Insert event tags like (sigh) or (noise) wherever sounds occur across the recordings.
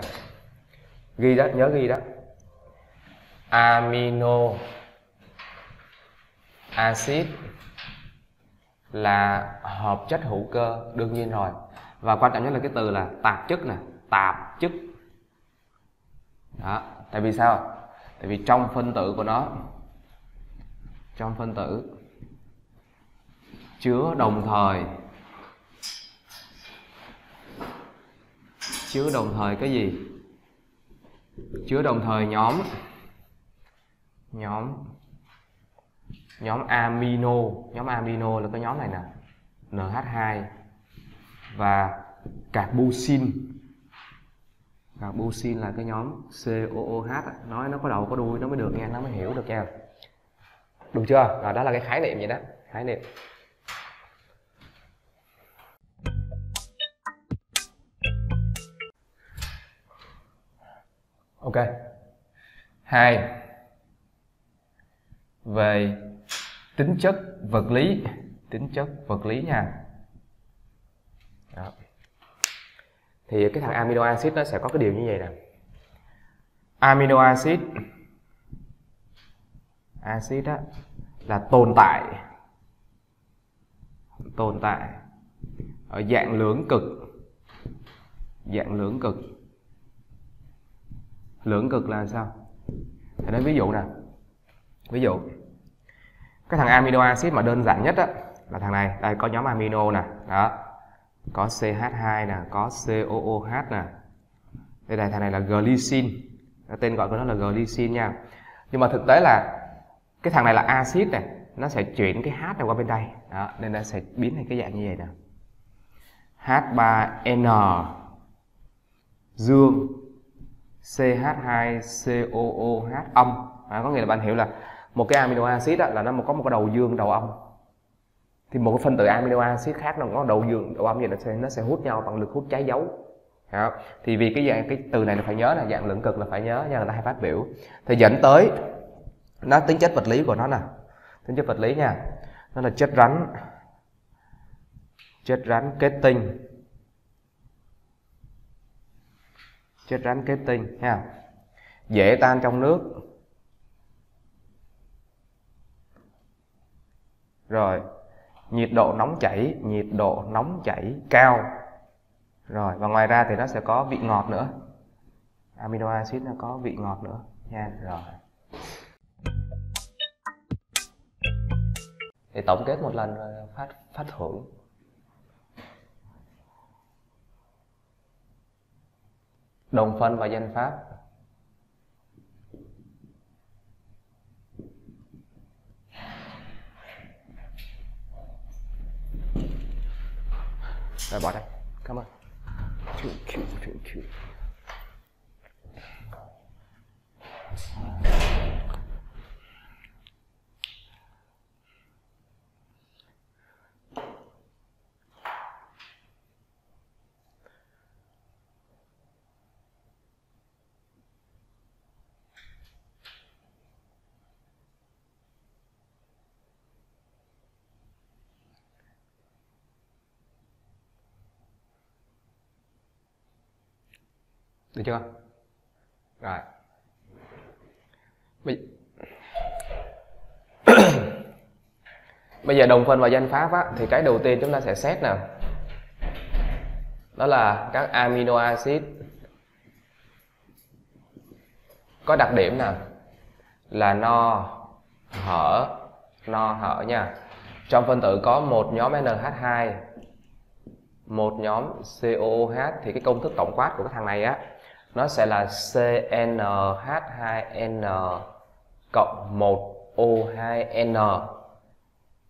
nè ghi đó, nhớ ghi đó. Amino acid là hợp chất hữu cơ, đương nhiên rồi. Và quan trọng nhất là cái từ là tạp chất nè, tạp chất. Đó, tại vì sao? Tại vì trong phân tử của nó, trong phân tử chứa đồng thời chứa đồng thời cái gì? Chứa đồng thời nhóm nhóm nhóm amino nhóm amino là cái nhóm này nè. NH2 và carboxin carboxin là cái nhóm COOH nói nó có đầu có đuôi nó mới được nghe, nó mới hiểu được nha. Được chưa? Rồi đó là cái khái niệm vậy đó khái niệm. Ok. Hai. Về tính chất vật lý. Tính chất vật lý nha. Đó. thì cái thằng amino acid nó sẽ có cái điều như vậy nè. Amino acid acid á, là tồn tại. Tồn tại ở dạng lưỡng cực. Dạng lưỡng cực lưỡng cực là sao? Thì nói ví dụ nè. Ví dụ cái thằng amino acid mà đơn giản nhất á là thằng này. Đây có nhóm amino nè. Đó. Có CH2 nè có COOH nè. Đây này thằng này là glycine. Tên gọi của nó là glycine nha. Nhưng mà thực tế là cái thằng này là axit này nó sẽ chuyển cái H này qua bên đây. Đó, nên nó sẽ biến thành cái dạng như vậy nè. H3N dương. CH2COOH âm. À, có nghĩa là bạn hiểu là một cái amino acid đó, là nó có một cái đầu dương đầu âm. Thì một cái phân tử amino acid khác nó có đầu dương đầu âm vậy nó sẽ nó sẽ hút nhau bằng lực hút trái dấu. Đó. thì vì cái dạng cái từ này là phải nhớ là dạng lượng cực là phải nhớ nha người ta hay phát biểu. Thì dẫn tới nó tính chất vật lý của nó nè. Tính chất vật lý nha nó là chất rắn chất rắn kết tinh. Chất rắn kết tinh ha dễ tan trong nước. Rồi, nhiệt độ nóng chảy, nhiệt độ nóng chảy cao. Rồi, và ngoài ra thì nó sẽ có vị ngọt nữa. Amino acid nó có vị ngọt nữa, nha. Rồi. Thì tổng kết một lần rồi phát phát thưởng. Đồng phân và danh pháp. Rồi bỏ đây. Cảm ơn. Chịu chịu chịu chịu được chưa? Rồi. Bây, (clears throat) bây giờ đồng phân và danh pháp á, thì cái đầu tiên chúng ta sẽ xét nè đó là các amino acid. Có đặc điểm nào? Là no hở no hở nha. Trong phân tử có một nhóm NH2 một nhóm COOH thì cái công thức tổng quát của cái thằng này á nó sẽ là CnH2n cộng 1O2n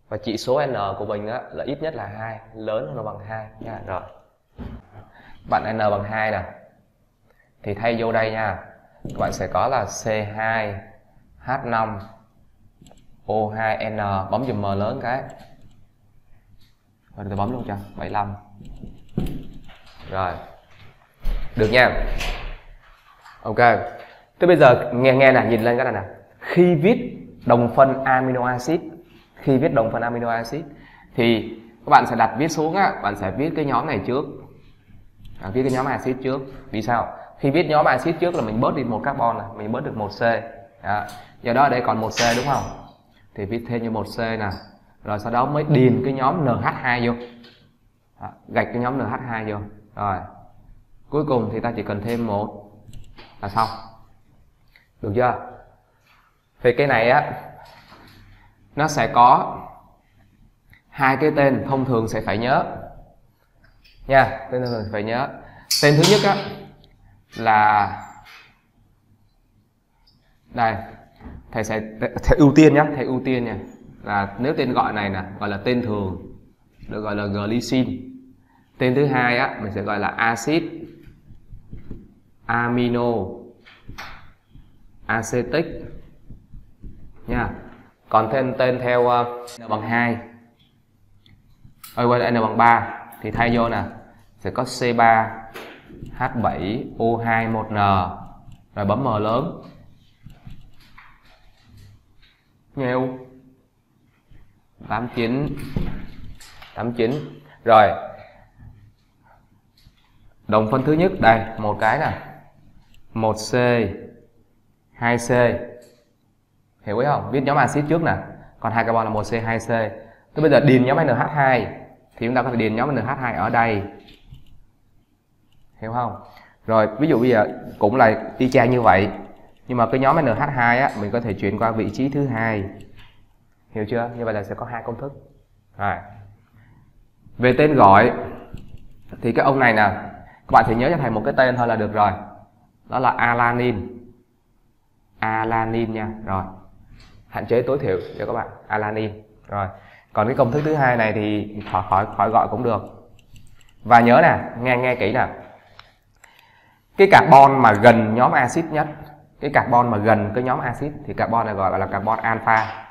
và chỉ số n của mình á, là ít nhất là 2 lớn hơn là bằng 2 nha rồi. Bạn n bằng 2 nè. Thì thay vô đây nha. Các bạn sẽ có là C2H5 O2n bấm dùm M lớn cái. Rồi tôi bấm luôn cho. 75 rồi. Được nha ok. Thế bây giờ nghe nghe nè nhìn lên cái này nè khi viết đồng phân amino acid khi viết đồng phân amino acid thì các bạn sẽ đặt viết xuống á bạn sẽ viết cái nhóm này trước. À, viết cái nhóm acid trước. Vì sao? Khi viết nhóm axit trước là mình bớt đi một carbon này mình bớt được một c. À, do đó ở đây còn một c đúng không? Thì viết thêm như một c nè. Rồi sau đó mới điền cái nhóm nh2 vô. À, gạch cái nhóm nh2 vô. Rồi. Cuối cùng thì ta chỉ cần thêm một là xong. Được chưa? Thì cái này á, nó sẽ có hai cái tên thông thường sẽ phải nhớ. Nha, tên thông thường phải nhớ. Tên thứ nhất á, là đây, thầy sẽ, thầy ưu tiên nhé thầy ưu tiên nha. Là nếu tên gọi này nè, gọi là tên thường, được gọi là glycine. Tên thứ hai á, mình sẽ gọi là axit amino acetic. Nha. Còn thêm tên theo ờ, n bằng 2 ơi quên, n bằng 3 thì thay vô nè. Sẽ có C3 H7 O2 1N rồi bấm M lớn. Nhiều. 89 89 rồi. Đồng phân thứ nhất. Đây, một cái nè. 1C 2C hiểu ý không? Viết nhóm axit trước nè. Còn hai carbon là 1C 2C thế bây giờ điền nhóm NH2 thì chúng ta có thể điền nhóm NH2 ở đây. Hiểu không? Rồi, ví dụ bây giờ cũng là y chang như vậy, nhưng mà cái nhóm NH2 á, mình có thể chuyển qua vị trí thứ hai. Hiểu chưa? Như vậy là sẽ có hai công thức. Rồi. Về tên gọi, thì cái ông này nè, các bạn chỉ nhớ cho thầy một cái tên thôi là được rồi đó là alanin. Alanin nha. Rồi. Hạn chế tối thiểu cho các bạn. Alanin. Rồi. Còn cái công thức thứ hai này thì khỏi khỏi khỏi gọi cũng được. Và nhớ nè, nghe nghe kỹ nè. Cái carbon mà gần nhóm axit nhất, cái carbon mà gần cái nhóm axit thì carbon này gọi là carbon alpha.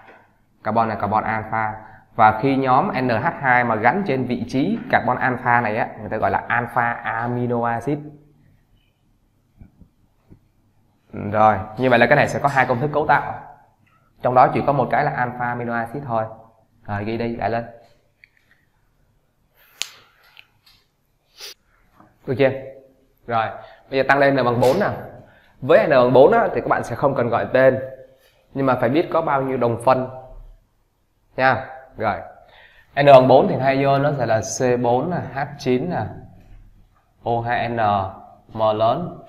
Carbon là carbon alpha. Và khi nhóm NH2 mà gắn trên vị trí carbon alpha này á, người ta gọi là alpha amino acid rồi như vậy là cái này sẽ có hai công thức cấu tạo. Trong đó chỉ có một cái là alpha amino acid thôi. Rồi ghi đi lại lên. Được chưa? Rồi bây giờ tăng lên n bằng 4 nào. Với n bằng 4 á, thì các bạn sẽ không cần gọi tên nhưng mà phải biết có bao nhiêu đồng phân. Nha. Rồi. n bằng 4 thì hai vô nó sẽ là c4 nè h9 nè o2n m lớn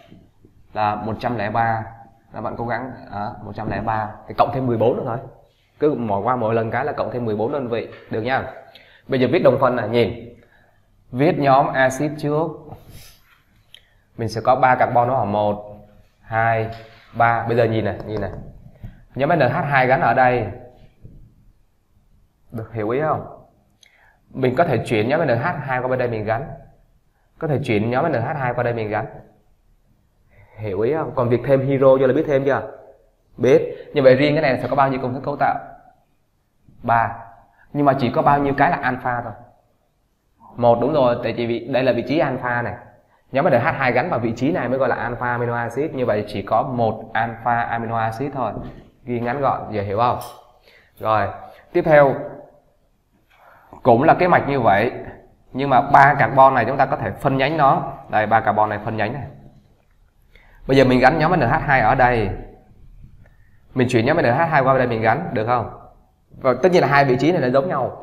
là 103 là bạn cố gắng à, 103 thì cộng thêm 14 nữa thôi. Cứ mỗi qua mỗi lần cái là cộng thêm 14 đơn vị. Được nha. Bây giờ viết đồng phân là nhìn. Viết nhóm axit trước. Mình sẽ có ba carbon nó là một hai ba. Bây giờ nhìn này nhìn này. Nhóm NH2 gắn ở đây. Được hiểu ý không? Mình có thể chuyển nhóm NH2 qua bên đây mình gắn. Có thể chuyển nhóm NH2 qua đây mình gắn hiểu ý không? Còn việc thêm hero cho là biết thêm chưa? Biết. Như vậy riêng cái này sẽ có bao nhiêu công thức cấu tạo? Ba. Nhưng mà chỉ có bao nhiêu cái là alpha thôi. Một, đúng rồi, tại vì đây là vị trí alpha này. Nhóm NH2 gắn vào vị trí này mới gọi là alpha amino acid. Như vậy chỉ có một alpha amino acid thôi. Ghi ngắn gọn, giờ hiểu không? Rồi, tiếp theo. Cũng là cái mạch như vậy, nhưng mà ba carbon này chúng ta có thể phân nhánh nó. Đây, ba carbon này phân nhánh này bây giờ mình gắn nhóm NH2 ở đây. Mình chuyển nhóm NH2 qua đây mình gắn, được không? Và tất nhiên là hai vị trí này nó giống nhau.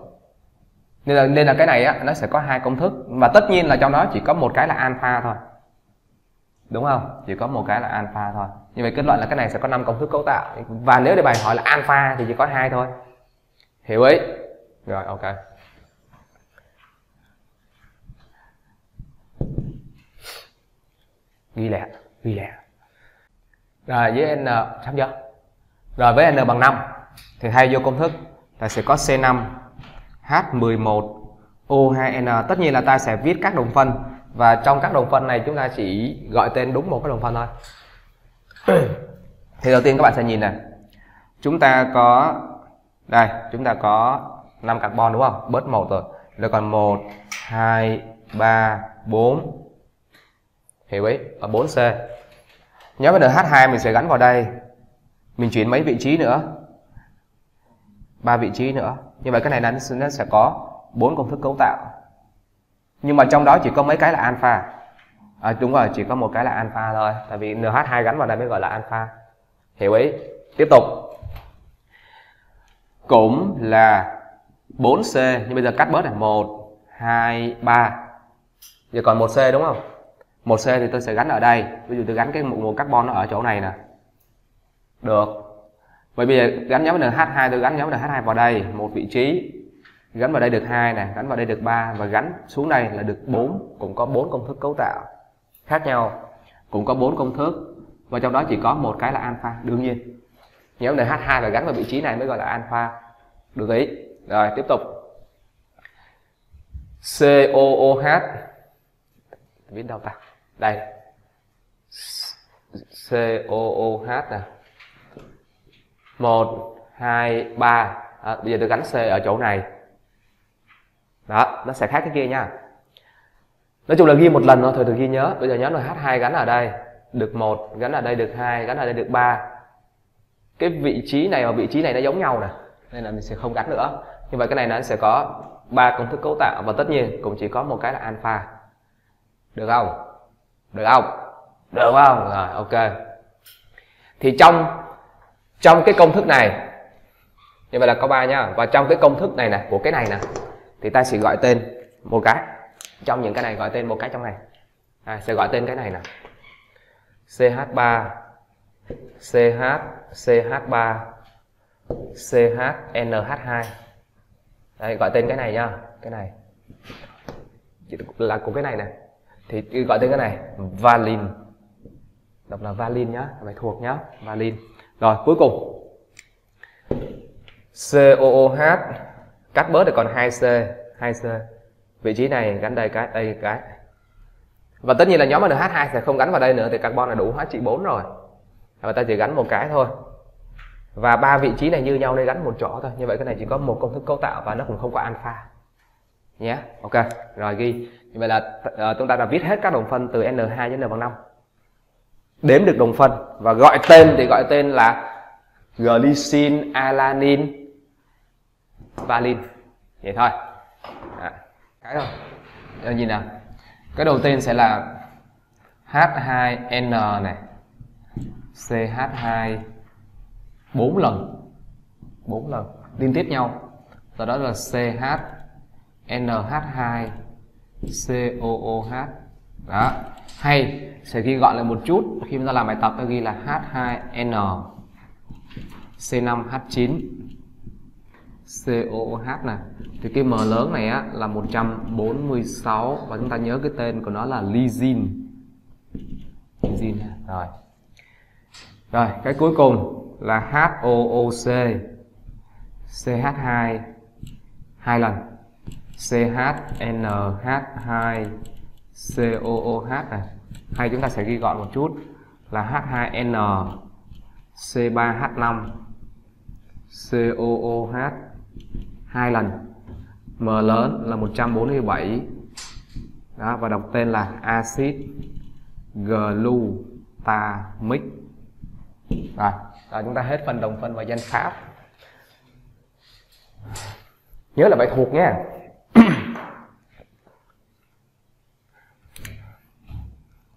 Nên là nên là cái này á, nó sẽ có hai công thức. Và tất nhiên là trong đó chỉ có một cái là alpha thôi. Đúng không? Chỉ có một cái là alpha thôi. Như vậy kết luận là cái này sẽ có năm công thức cấu tạo. Và nếu đề bài hỏi là alpha thì chỉ có hai thôi. Hiểu ý? Rồi, ok. Ghi lẹ ghi lẹ rồi, với n xong chưa rồi, với n bằng 5 thì thay vô công thức. Ta sẽ có c5 h11 o2n tất nhiên là ta sẽ viết các đồng phân. Và trong các đồng phân này, chúng ta chỉ gọi tên đúng một cái đồng phân thôi. Thì đầu tiên các bạn sẽ nhìn này. Chúng ta có, đây, chúng ta có 5 carbon đúng không? Bớt một rồi. Rồi còn 1 2 3 4 hiểu ý. Ở 4C nhóm NH2 mình sẽ gắn vào đây. Mình chuyển mấy vị trí nữa. Ba vị trí nữa. Như vậy cái này nó sẽ có bốn công thức cấu tạo. Nhưng mà trong đó chỉ có mấy cái là alpha. À, đúng rồi chỉ có một cái là alpha thôi. Tại vì NH2 gắn vào đây mới gọi là alpha. Hiểu ý. Tiếp tục. Cũng là 4C nhưng bây giờ cắt bớt là 1 2 3 giờ còn 1C đúng không? 1C thì tôi sẽ gắn ở đây. Ví dụ tôi gắn cái một carbon nó ở chỗ này nè. Được. Vậy bây giờ gắn nhóm NH2 tôi gắn nhóm NH2 vào đây, một vị trí. Gắn vào đây được hai nè, gắn vào đây được 3 và gắn xuống đây là được 4 cũng có bốn công thức cấu tạo khác nhau, cũng có bốn công thức và trong đó chỉ có một cái là alpha, đương nhiên. Nhóm NH2 phải gắn vào vị trí này mới gọi là alpha. Được ý. Rồi, tiếp tục. COOH viết đâu ta? Đây. COOH nè à. một hai ba. À, bây giờ tôi gắn C ở chỗ này. Đó nó sẽ khác cái kia nha. Nói chung là ghi một lần thôi thôi tôi ghi nhớ. Bây giờ nhớ là H2 gắn ở đây. Được một gắn ở đây được hai gắn ở đây được ba. Cái vị trí này và vị trí này nó giống nhau nè. Nên là mình sẽ không gắn nữa. Như vậy cái này nó sẽ có ba công thức cấu tạo và tất nhiên cũng chỉ có một cái là alpha. Được không? Được không? Được không? Rồi ok. Thì trong trong cái công thức này như vậy là có ba nhá. Và trong cái công thức này nè của cái này nè thì ta sẽ gọi tên một cái. Trong những cái này gọi tên một cái trong này. À, sẽ gọi tên cái này nè. CH3 CH CH3 CHNH2 Đây, gọi tên cái này nha cái này. Là của cái này nè thì gọi tên cái này, valin. Đọc là valin nhá phải thuộc nhá, valin. Rồi, cuối cùng. COOH cắt bớt được còn 2C 2C vị trí này gắn đây cái đây cái. Và tất nhiên là nhóm NH2 sẽ không gắn vào đây nữa, thì carbon là đủ hóa trị 4 rồi. Và ta chỉ gắn một cái thôi. Và ba vị trí này như nhau nên gắn một chỗ thôi. Như vậy cái này chỉ có một công thức cấu tạo và nó cũng không có alpha. Nhé, ok. Rồi, ghi vậy là uh, chúng ta đã viết hết các đồng phân từ n2 đến n bằng 5 đếm được đồng phân và gọi tên thì gọi tên là glycine alanine valin. Vậy thôi. À, cái rồi Rồi ờ, nhìn nào. Cái đầu tiên sẽ là H2N này. CH2 4 lần. 4 lần liên tiếp nhau. Sau đó là CH NH2 COOH đó. Hay sẽ ghi gọn lại một chút. Khi chúng ta làm bài tập ta ghi là H2N C5H9 COOH này. Thì cái M lớn này á, là 146 và chúng ta nhớ cái tên của nó là lysine lysine rồi. Rồi cái cuối cùng là HOOC CH2 hai lần. CHNH2 COOH này. Hay chúng ta sẽ ghi gọn một chút là H2N C3H5 COOH hai lần. M lớn là 147 đó và đọc tên là axit glutamic. Rồi, rồi chúng ta hết phần đồng phân và danh pháp. Nhớ là phải thuộc nha.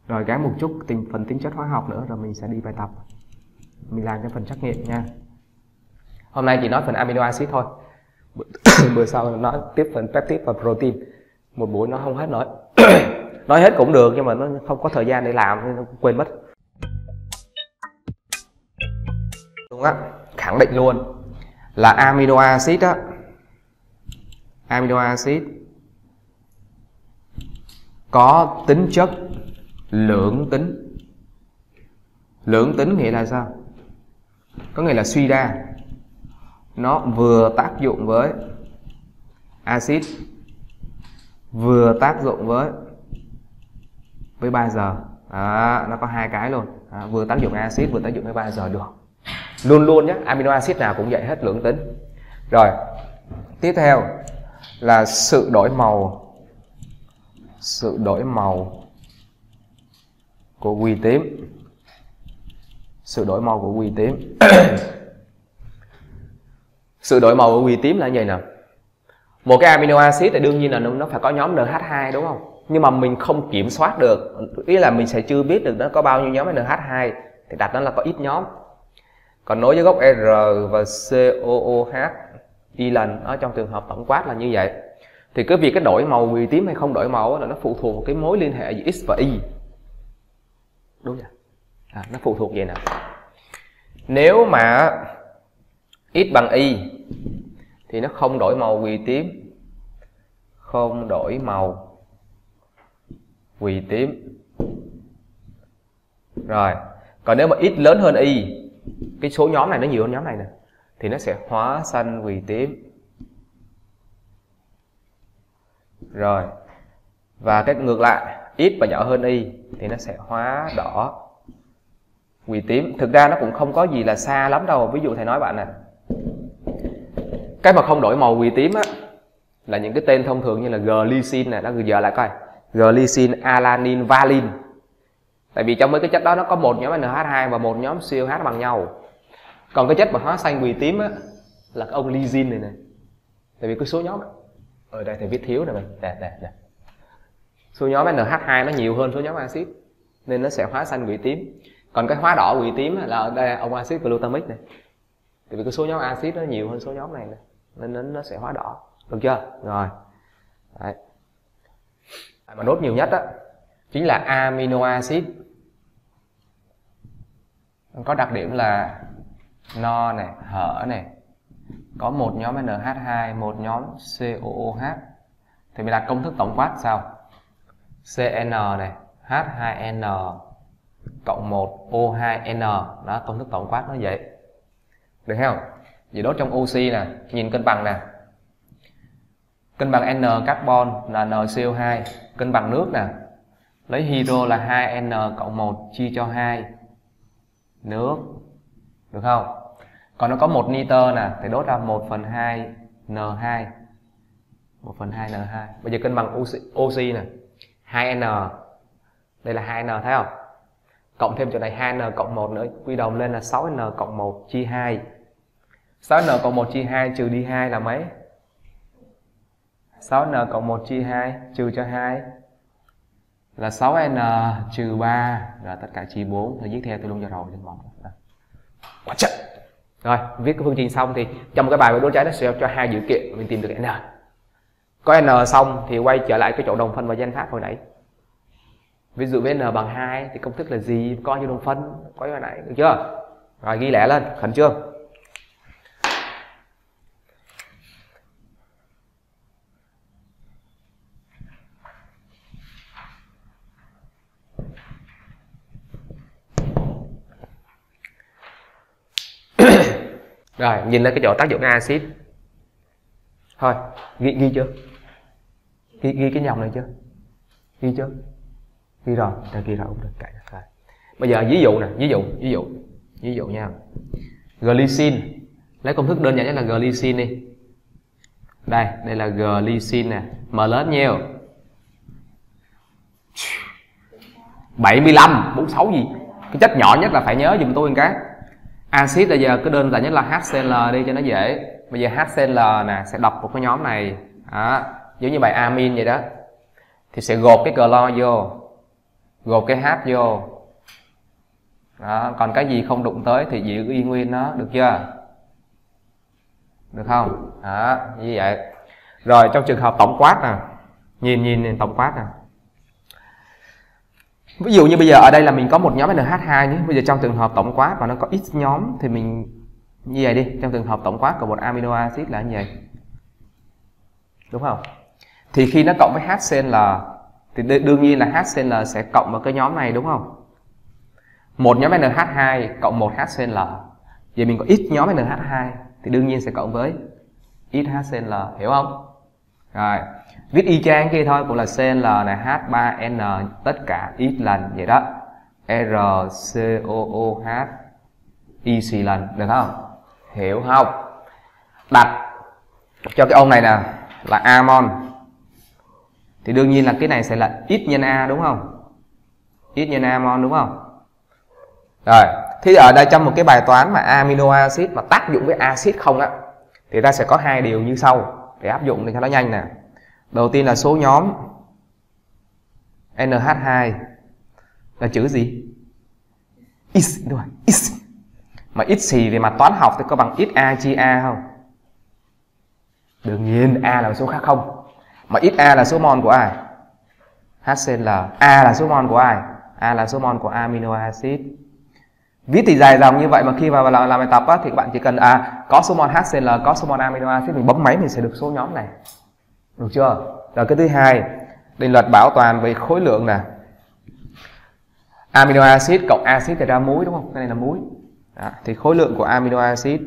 Rồi gắn một chút tìm phần tính chất hóa học nữa, rồi mình sẽ đi bài tập. Mình làm cho phần trắc nghiệm nha. Hôm nay chỉ nói phần amino acid thôi. Bữa (coughs) sau nói tiếp phần peptide và protein. Một buổi nó không hết nói. (coughs) Nói hết cũng được, nhưng mà nó không có thời gian để làm, nên nó quên mất. Đúng á, khẳng định luôn là amino acid á. Amino acid có tính chất lưỡng tính. Lưỡng tính nghĩa là sao? Có nghĩa là suy ra. Nó vừa tác dụng với axit vừa tác dụng với với 3 giờ. À, nó có hai cái luôn. À, vừa tác dụng với axit vừa tác dụng với 3 giờ được. Luôn luôn nhé amino acid nào cũng vậy hết lưỡng tính. Rồi tiếp theo là sự đổi màu. Sự đổi màu của quy tím. Sự đổi màu của quy tím. (coughs) Sự đổi màu của quy tím là như vậy nè một cái amino acid thì đương nhiên là nó phải có nhóm NH2 đúng không? Nhưng mà mình không kiểm soát được. Ý là mình sẽ chưa biết được nó có bao nhiêu nhóm NH2 thì đặt nó là có ít nhóm. Còn nối với gốc R và COOH y lần ở trong trường hợp tổng quát là như vậy. Thì cái việc cái đổi màu quỳ tím hay không đổi màu là nó phụ thuộc vào cái mối liên hệ giữa x và y đúng rồi à, nó phụ thuộc vậy nè. Nếu mà x bằng y thì nó không đổi màu quỳ tím. Không đổi màu quỳ tím. Rồi còn nếu mà x lớn hơn y cái số nhóm này nó nhiều hơn nhóm này nè thì nó sẽ hóa xanh quỳ tím. Rồi và cách ngược lại ít và nhỏ hơn y thì nó sẽ hóa đỏ. Quỳ tím, thực ra nó cũng không có gì là xa lắm đâu. Ví dụ thầy nói bạn nè, cái mà không đổi màu quỳ tím á, là những cái tên thông thường như là glycine này nó giờ lại coi. Glycine alanin valin. Tại vì trong mấy cái chất đó nó có một nhóm NH2 và một nhóm COH bằng nhau. Còn cái chất mà hóa xanh quỳ tím á, là cái ông lysine này này tại vì cái số nhóm ở đây thầy viết thiếu này mình nè nè nè số nhóm NH2 nó nhiều hơn số nhóm axit nên nó sẽ hóa xanh quỳ tím. Còn cái hóa đỏ quỳ tím là ở đây ông axit glutamic này. Tại vì cái số nhóm axit nó nhiều hơn số nhóm này này nên nó, nó sẽ hóa đỏ. Được chưa? Rồi. Đấy. mà nốt nhiều nhất đó chính là amino acid. Có đặc điểm là no này hở này. Có một nhóm NH2 một nhóm COOH thì mình đặt công thức tổng quát sao? CN này H2N cộng 1 O2N đó công thức tổng quát nó vậy. Được không? Vậy đốt trong oxy nè nhìn cân bằng nè. Cân bằng N carbon là NCO2 cân bằng nước nè. Lấy hydro là 2N cộng 1 chia cho 2 nước được không? Còn nó có một nitơ nè thì đốt ra 1 phần 2 N2 1 phần 2 N2 bây giờ cân bằng oxy, oxy nè. 2N đây là 2N thấy không? Cộng thêm chỗ này 2N cộng 1 nữa, quy đồng lên là 6N cộng 1 chia 2 6N cộng 1 chia 2 trừ đi 2 là mấy? 6N cộng 1 chia 2 trừ cho 2 là 6N trừ 3 là tất cả chia 4 thì viết theo, tôi luôn cho rồi trên bóng quá chất rồi, viết cái phương trình xong thì trong cái bài về đốt cháy nó sẽ cho hai dữ kiện, mình tìm được n có n xong thì quay trở lại cái chỗ đồng phân và danh pháp hồi nãy. Ví dụ với n bằng 2 thì công thức là gì? Coi như đồng phân? Coi hồi nãy được chưa? Rồi ghi lẻ lên khẩn trương. (coughs) Rồi nhìn lên cái chỗ tác dụng axit. Thôi ghi, ghi chưa? Ghi, ghi cái dòng này chưa? Ghi chưa? Ghi rồi ta ghi rồi cũng được cậy rồi. Bây giờ ví dụ nè ví dụ ví dụ ví dụ nha. Glycine lấy công thức đơn giản nhất là glycine đi. Đây đây là glycine nè m lớn nhiêu 75 46 gì? Cái chất nhỏ nhất là phải nhớ dùm tôi một cái. Axit bây giờ cứ đơn giản nhất là HCl đi cho nó dễ. Bây giờ HCl nè sẽ đọc một cái nhóm này. Đó giống như bài amin vậy đó. Thì sẽ gột cái clo vô, gột cái hát vô. Đó. còn cái gì không đụng tới thì giữ y nguyên nó, được chưa? Được không? Đó, như vậy. Rồi, trong trường hợp tổng quát nè. Nhìn nhìn nhìn tổng quát nè. Ví dụ như bây giờ ở đây là mình có một nhóm NH2 nhé. Bây giờ trong trường hợp tổng quát và nó có ít nhóm thì mình, như vậy đi. Trong trường hợp tổng quát của một amino acid là như vậy. Đúng không? Thì khi nó cộng với HCl thì đương nhiên là HCl sẽ cộng vào cái nhóm này, đúng không? Một nhóm NH2 cộng một HCl vậy mình có ít nhóm NH2 thì đương nhiên sẽ cộng với ít HCl hiểu không? Rồi, viết y chang kia thôi cũng là cl này h3n tất cả ít lần, vậy đó. Rcooh y xì lần, được không? Hiểu không? Đặt cho cái ông này nè, là amon thì đương nhiên là cái này sẽ là ít nhân a, đúng không? Ít nhân amon, đúng không? Rồi thì ở đây trong một cái bài toán mà amino acid mà tác dụng với axit không á, thì ta sẽ có hai điều như sau để áp dụng để cho nó nhanh nè. Đầu tiên là số nhóm NH2 là chữ gì? X, đúng rồi, X. Mà x xì về mặt toán học thì có bằng x a chia a không? Đương nhiên a là số khác không mà ít a là số mol của ai? HCl a là số mol của ai? A là số mol của amino acid. Viết thì dài dòng như vậy mà khi vào làm, làm bài tập á, thì các bạn chỉ cần à có số mol HCl có số mol amino acid mình bấm máy mình sẽ được số nhóm này. Được chưa? Rồi cái thứ hai định luật bảo toàn về khối lượng nè. Amino acid cộng acid thì ra muối đúng không? Cái này là muối. Đó, thì khối lượng của amino acid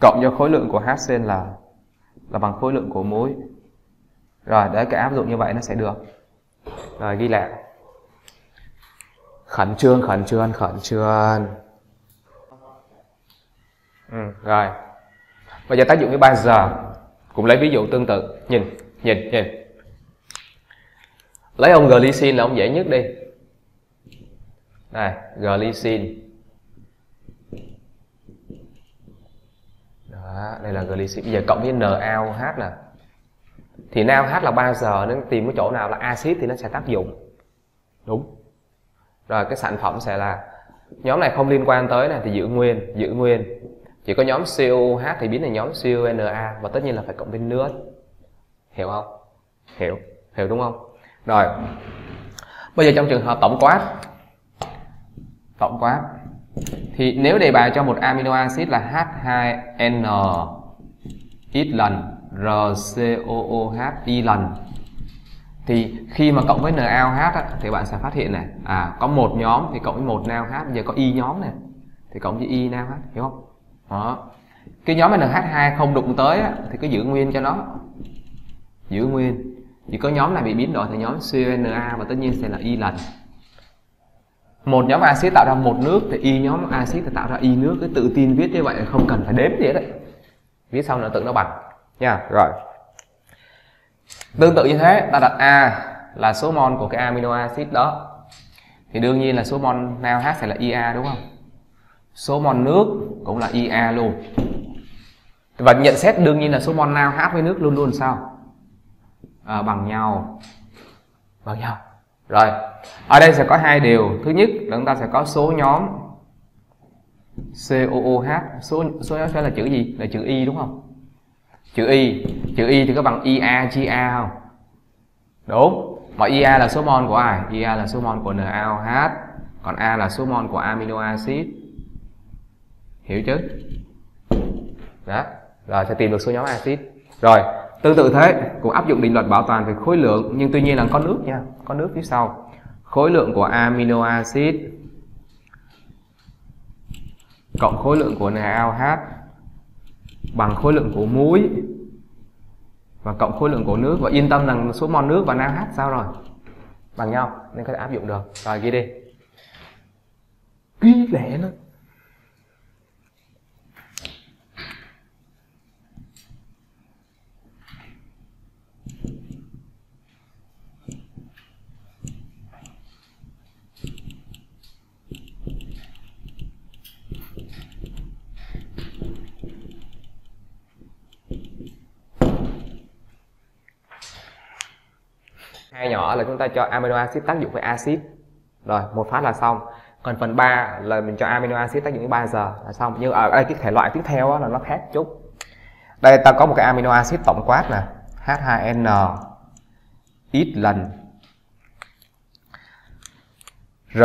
cộng cho khối lượng của HCl là bằng khối lượng của muối. Rồi để cái áp dụng như vậy nó sẽ được. Rồi ghi lại. Khẩn trương khẩn trương khẩn trương. Ừ, rồi. Bây giờ tác dụng với 3 giờ. Cũng lấy ví dụ tương tự. Nhìn nhìn nhìn. Lấy ông glycine là ông dễ nhất đi. Này glycine. Đó, đây là glycine bây giờ cộng với NaOH nè. Thì NaOH là 3 giờ nên tìm cái chỗ nào là axit thì nó sẽ tác dụng. Đúng. Rồi, cái sản phẩm sẽ là, nhóm này không liên quan tới này thì giữ nguyên giữ nguyên. Chỉ có nhóm COH thì biến thành nhóm CONA và tất nhiên là phải cộng với nước. Hiểu không? Hiểu hiểu đúng không? Rồi, bây giờ trong trường hợp tổng quát tổng quát thì nếu đề bài cho một amino acid là H2N ít lần RCOOH y lần thì khi mà cộng với NaOH á, thì bạn sẽ phát hiện này à có một nhóm thì cộng với một NaOH bây giờ có y nhóm này thì cộng với y NaOH hiểu không? Đó. Cái nhóm NH2 không đụng tới á, thì cứ giữ nguyên cho nó giữ nguyên. Chỉ có nhóm này bị biến đổi thì nhóm CONA và tất nhiên sẽ là y lần một nhóm axit tạo ra một nước thì y nhóm axit thì tạo ra y nước. Cứ tự tin viết như vậy không cần phải đếm gì hết đấy. Viết xong là tự nó bằng nha rồi. Tương tự như thế ta đặt a là số mol của cái amino acid đó. Thì đương nhiên là số mol NaOH sẽ là ia đúng không? Số mol nước cũng là ia luôn. Và nhận xét đương nhiên là số mol NaOH với nước luôn luôn sao? À, bằng nhau. Bằng nhau rồi, ở đây sẽ có hai điều. Thứ nhất là chúng ta sẽ có số nhóm COOH số số nhóm sẽ là chữ gì? Là chữ y đúng không? Chữ y. Chữ y thì có bằng ia GA không? Đúng. Mà ia là số mol của ai? Ia là số mol của NaOH còn a là số mol của amino acid. Hiểu chứ? Đó. Rồi, sẽ tìm được số nhóm axit. rồi tương tự thế, cũng áp dụng định luật bảo toàn về khối lượng, nhưng tuy nhiên là có nước nha, có nước phía sau. Khối lượng của amino acid cộng khối lượng của NaOH bằng khối lượng của muối và cộng khối lượng của nước. Và yên tâm rằng số mol nước và NaOH sao rồi? Bằng nhau, nên có thể áp dụng được. Rồi, ghi đi. Ghi lẻ nó hai nhỏ là chúng ta cho amino acid tác dụng với axit. Rồi, một phát là xong. Còn phần 3 là mình cho amino acid tác dụng với 3 giờ là xong. Nhưng ở đây cái thể loại tiếp theo là nó khác chút. Đây, ta có một cái amino acid tổng quát nè. H2N ít lần. R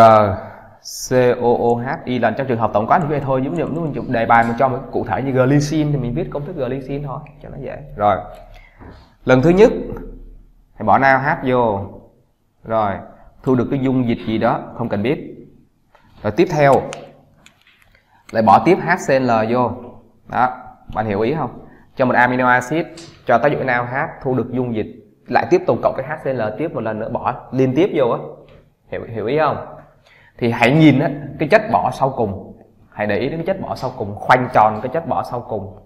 COOH y lần. Trong trường hợp tổng quát thì vậy thôi. Giống như nếu mình đề bài mà cho một cụ thể như glycine thì mình viết công thức glycine thôi, cho nó dễ. Rồi, lần thứ nhất thì bỏ nao hát vô rồi, thu được cái dung dịch gì đó, không cần biết. Rồi tiếp theo, lại bỏ tiếp HCl vô. Đó, bạn hiểu ý không? Cho một amino acid, cho tác dụng nào H, thu được dung dịch. Lại tiếp tục cộng cái HCl tiếp một lần nữa, bỏ liên tiếp vô á. Hiểu hiểu ý không? Thì hãy nhìn á, cái chất bỏ sau cùng. Hãy để ý đến cái chất bỏ sau cùng, khoanh tròn cái chất bỏ sau cùng.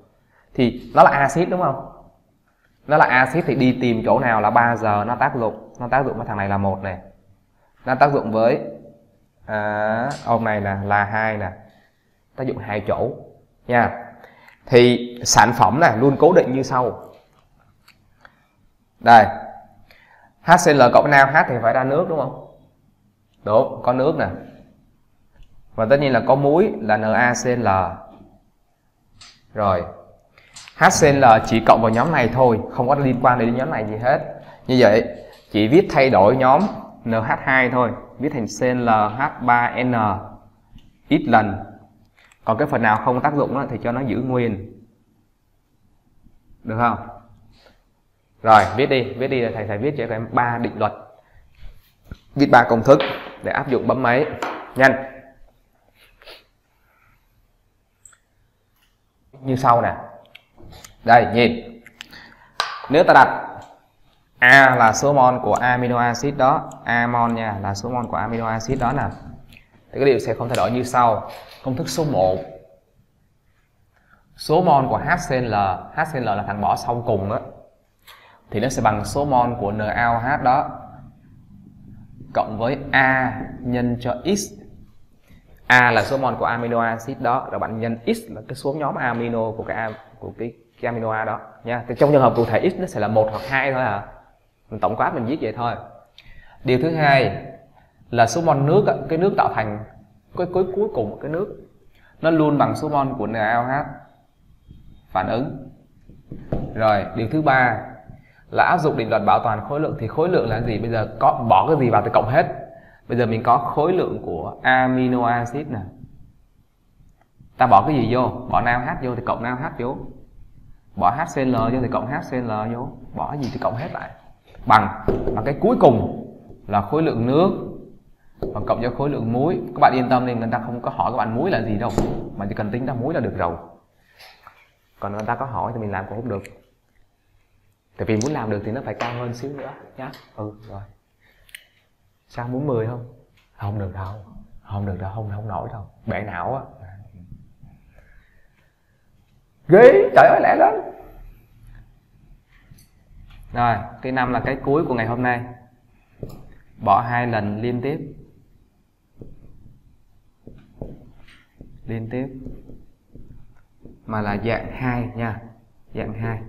Thì nó là axit đúng không? Nó là axit thì đi tìm chỗ nào là 3 giờ nó tác dụng nó tác dụng với thằng này là một này. Nó tác dụng với à, ông này nè là hai nè. Tác dụng hai chỗ nha. Thì sản phẩm này luôn cố định như sau. Đây. HCl cộng NaOH thì phải ra nước đúng không? Đúng có nước nè. Và tất nhiên là có muối là NaCl rồi. HCl chỉ cộng vào nhóm này thôi không có liên quan đến nhóm này gì hết. Như vậy chỉ viết thay đổi nhóm NH2 thôi viết thành ClH3n ít lần. Còn cái phần nào không tác dụng đó, thì cho nó giữ nguyên. Được không? Rồi viết đi viết đi thầy thầy viết cho em ba định luật. Viết ba công thức để áp dụng bấm máy. Nhanh. Như sau nè. Đây nhìn. Nếu ta đặt A là số mol của amino acid đó. Amon nha là số mol của amino acid đó nè. Thì cái điều sẽ không thay đổi như sau. Công thức số 1 số mol của HCl HCl là thằng bỏ sau cùng đó thì nó sẽ bằng số mol của NaOH đó. Cộng với A nhân cho X. A là số mol của amino acid đó. Rồi bạn nhân X là cái số nhóm amino của cái của cái, cái amino A đó nha. Thì trong trường hợp cụ thể X nó sẽ là một hoặc hai thôi à mình tổng quát mình viết vậy thôi. Điều thứ hai là số mol nước cái nước tạo thành cái cuối cuối cùng cái nước, nó luôn bằng số mol của NaOH. Phản ứng. Rồi, điều thứ ba là áp dụng định luật bảo toàn khối lượng, thì khối lượng là gì? Bây giờ có, bỏ cái gì vào thì cộng hết. Bây giờ mình có khối lượng của amino acid nè. Ta bỏ cái gì vô? Bỏ NaOH vô thì cộng NaOH vô. Bỏ HCl vô thì cộng HCl vô. Bỏ gì thì cộng hết lại bằng. Và cái cuối cùng là khối lượng nước và cộng cho khối lượng muối. Các bạn yên tâm đi, người ta không có hỏi các bạn muối là gì đâu, mà chỉ cần tính ra muối là được rồi. Còn người ta có hỏi thì mình làm cũng không được. Tại vì muốn làm được thì nó phải cao hơn xíu nữa, nhá. Ừ rồi. Sao muốn 10 không? Không được đâu, không được đâu, không không nổi đâu. Bể não á. Ghê, trời ơi, lẹ lắm rồi, cái năm là cái cuối của ngày hôm nay. Bỏ hai lần liên tiếp. Liên tiếp. Mà là dạng 2 nha. Dạng 2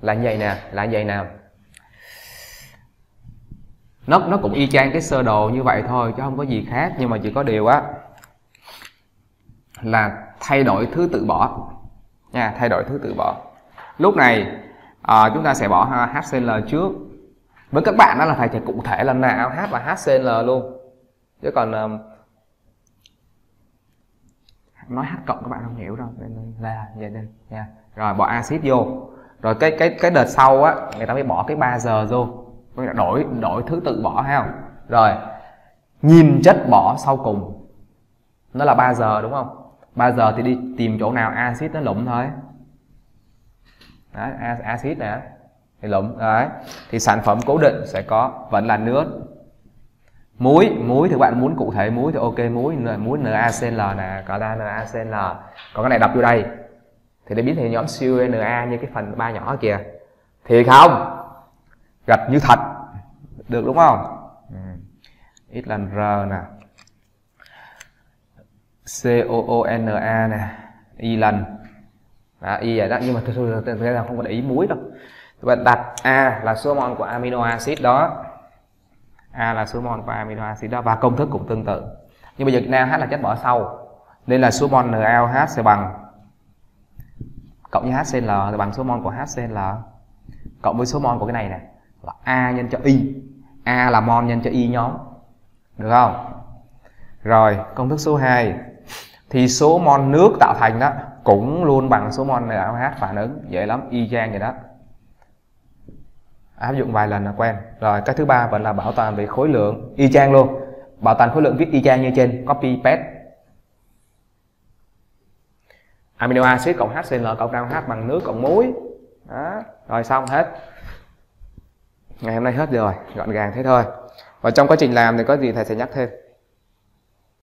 là như vậy nè, là như vậy nè. Nó nó cũng y chang cái sơ đồ như vậy thôi, chứ không có gì khác, nhưng mà chỉ có điều á, là thay đổi thứ tự bỏ nha thay đổi thứ tự bỏ. Lúc này à, chúng ta sẽ bỏ HCl trước. Với các bạn đó là thầy sẽ cụ thể là nào H và HCl luôn. Chứ còn um, nói H cộng các bạn không hiểu đâu nên là vậy nên nha. Rồi bỏ axit vô. Rồi cái cái cái đợt sau á người ta mới bỏ cái 3 giờ vô. Đổi đổi thứ tự bỏ hay không? Rồi nhìn chất bỏ sau cùng. Nó là 3 giờ đúng không? Bao giờ thì đi tìm chỗ nào axit nó lụm thôi. Đấy axit nè, thì lụm, đấy. Thì sản phẩm cố định sẽ có, vẫn là nước. Muối muối thì bạn muốn cụ thể muối thì ok, muối muối NaCl nè có ra NaCl còn cái này đọc vô đây, thì để biết thì nhóm CuNa như cái phần ba nhỏ kìa thì không? Gạch như thật. Được đúng không? Ừ. ít lần r nè c o o n a nè y lần. Đó, y vậy đó nhưng mà thực sự là không có để ý muối đâu. Bạn đặt A là số mol của amino acid đó. A là số mol của amino acid đó và công thức cũng tương tự. Nhưng bây giờ NaOH là chất bỏ sau nên là số mol NaOH sẽ bằng cộng với HCl thì bằng số mol của HCl cộng với số mol của cái này nè là A nhân cho Y. A là mol nhân cho Y nhóm. Được không? Rồi công thức số 2 thì số mol nước tạo thành đó, cũng luôn bằng số mol NaOH phản ứng, dễ lắm, y chang vậy đó. Áp dụng vài lần là quen. Rồi, cái thứ ba vẫn là bảo toàn về khối lượng, y chang luôn. Bảo toàn khối lượng viết y chang như trên, copy, paste. Amino acid cộng HCl cộng NaOH bằng nước cộng muối. Đó, rồi xong, hết. Ngày hôm nay hết rồi, gọn gàng thế thôi. Và trong quá trình làm thì có gì thầy sẽ nhắc thêm.